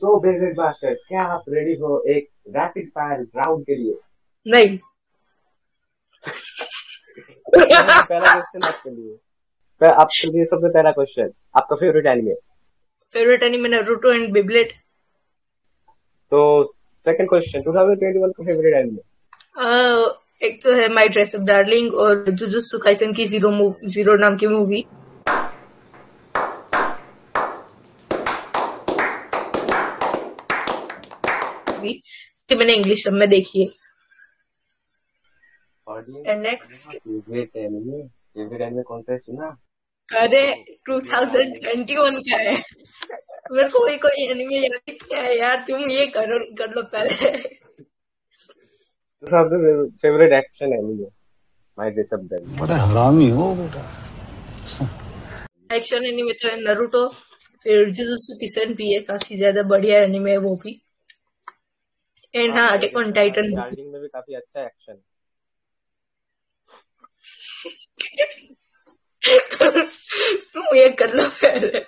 सो बेगेट master क्या आप ready हो एक रैपिड फायर राउंड के लिए? नहीं। पहला क्वेश्चन आपके लिए। पर आपके लिए सबसे पहला क्वेश्चन आपका favourite anime favourite anime Naruto and Beyblade तो सेकंड क्वेश्चन 2021 का फेवरेट एनिमे एक तो है माय ड्रेस अप डार्लिंग और जुजुत्सु काइसन की ज़ीरो ज़ीरो नाम की मूवी कि मैंने इंग्लिश सब में देखी है। And next favourite anime favourite anime कौन सा है सुना? अरे 2021 का है। मेरे को कोई कोई एनिमे याद नहीं है। यार तुम ये करो कर लो पहले। तो सबसे favourite action anime my dress up darling बड़ा हरामी हो बेटा। एक्शन एनिमे तो है नारुतो फिर जुजुत्सु किसन भी है काफ़ी ज़्यादा बढ़िया एनिमे है वो भी। एंड हाँ अटैक ऑन टाइटन डार्लिंग में भी काफ़ी अच्छा एक्शन तुम ये कर लो पहले।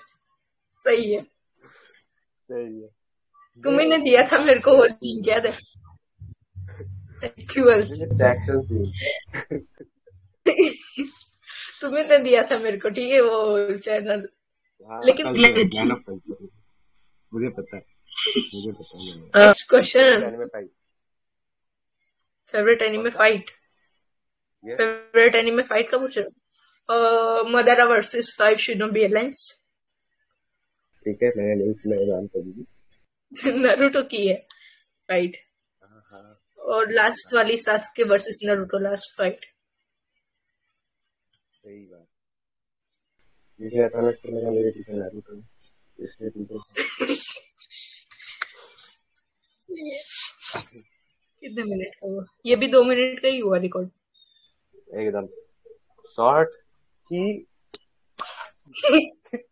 सही है। सही है। तुम्ही ने दिया था मेरे को है? एक्शन सीन तुम्ही ने दिया था मेरे को ठीक है वो चैनल हाँ, लेकिन मैं अच्छी-। मुझे पता है। मुझे पता है। Next question anime fight favourite anime fight favourite anime fight का पूछ रहे हो? Madara versus five shinobi alliance ठीक है मैंने नहीं सुना है नाम कभी नारुतो की है फाइट हाँ हाँ। और लास्ट वाली Sasuke versus Naruto last fight सही बात। मुझे अचानक से लगा मेरे पीछे नारुतो इसलिए तुमको कितने मिनट का हुआ? ये भी दो मिनट का ही हुआ रिकॉर्ड एकदम शॉर्ट ही